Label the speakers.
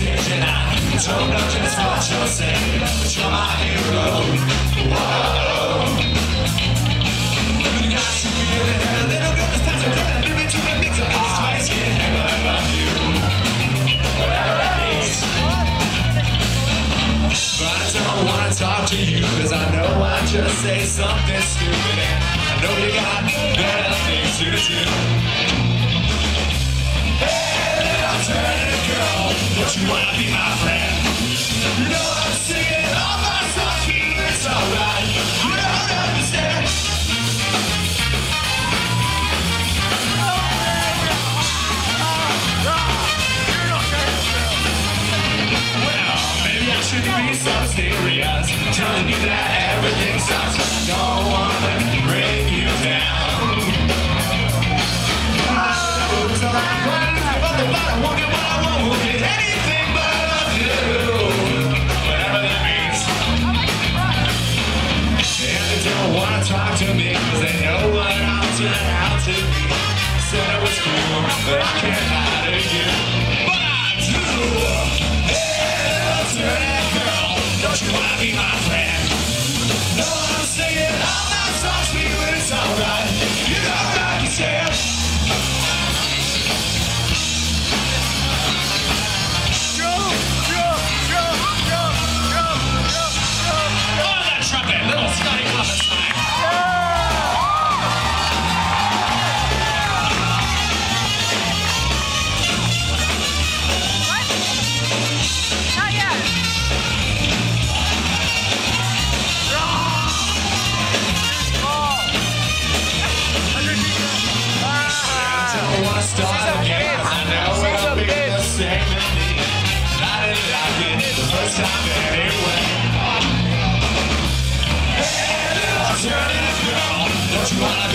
Speaker 1: decision I don't know just what you're saying But you're my hero Whoa You got to be in a little bit of sense Of living to me mix of these twice Can't hang on you Whatever it is But I don't wanna talk to you Cause I know I just say something stupid. And I know you got you wanna be my friend? I'm singing all my songs it's alright. You don't understand. Well, maybe I shouldn't be telling you that talk to me, cause they know what I'll turn out to be. Said it was cool, but I can't lie to you. But I do. Hey, alternate girl, don't you wanna be my friend? Wanna